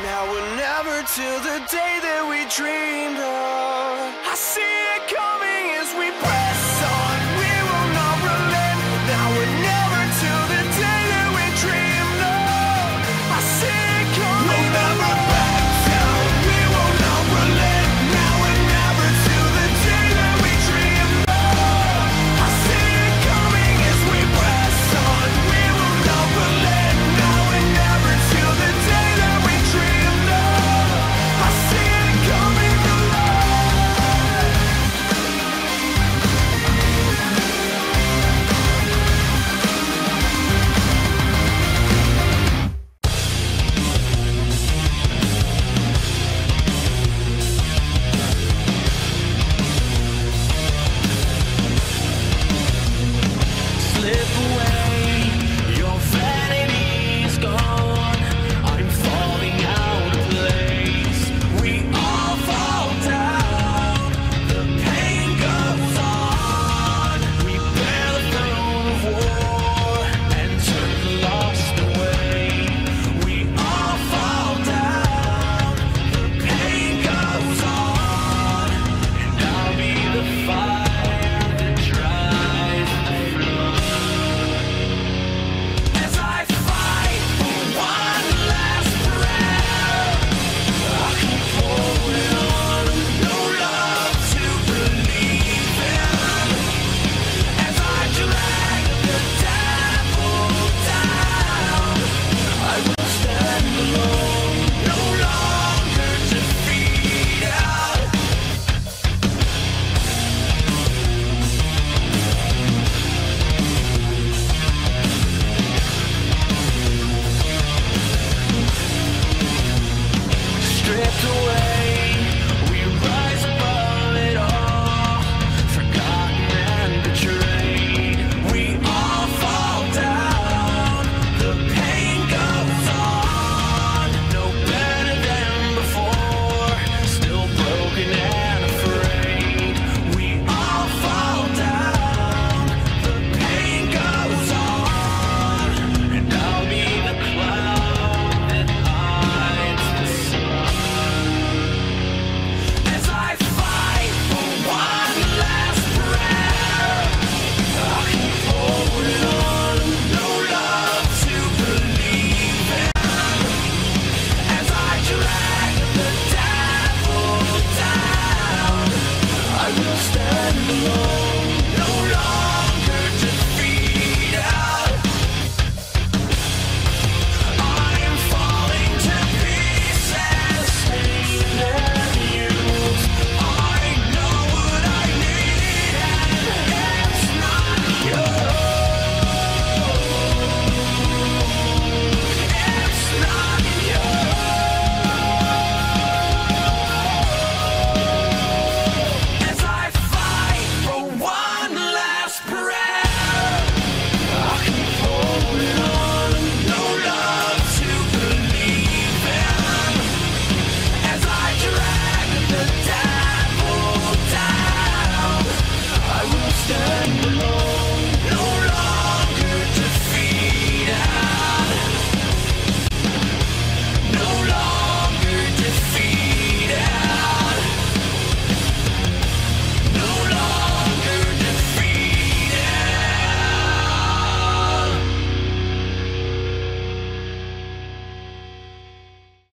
Now we're never till the day that we dreamed of. I see it coming.